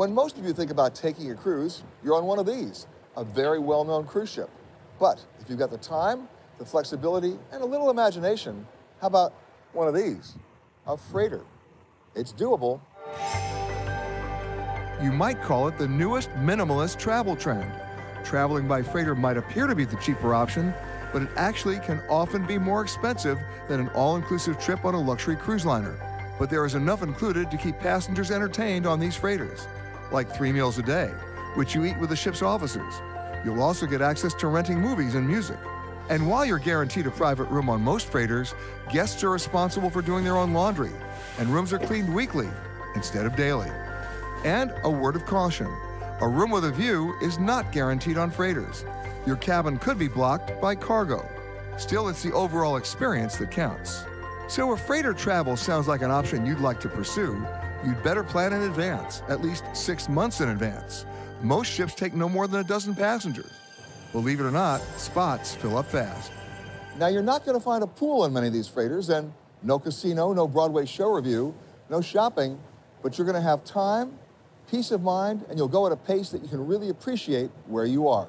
When most of you think about taking a cruise, you're on one of these, a very well-known cruise ship. But if you've got the time, the flexibility, and a little imagination, how about one of these, a freighter? It's doable. You might call it the newest minimalist travel trend. Traveling by freighter might appear to be the cheaper option, but it actually can often be more expensive than an all-inclusive trip on a luxury cruise liner. But there is enough included to keep passengers entertained on these freighters, like three meals a day, which you eat with the ship's officers. You'll also get access to renting movies and music. And while you're guaranteed a private room on most freighters, guests are responsible for doing their own laundry, and rooms are cleaned weekly instead of daily. And a word of caution a room with a view is not guaranteed on freighters. Your cabin could be blocked by cargo. Still, it's the overall experience that counts. So, if freighter travel sounds like an option you'd like to pursue, you'd better plan in advance, at least six months in advance. Most ships take no more than a dozen passengers. Believe it or not, spots fill up fast. Now, you're not going to find a pool on many of these freighters, and no casino, no Broadway show revue, no shopping, but you're going to have time, peace of mind, and you'll go at a pace that you can really appreciate where you are.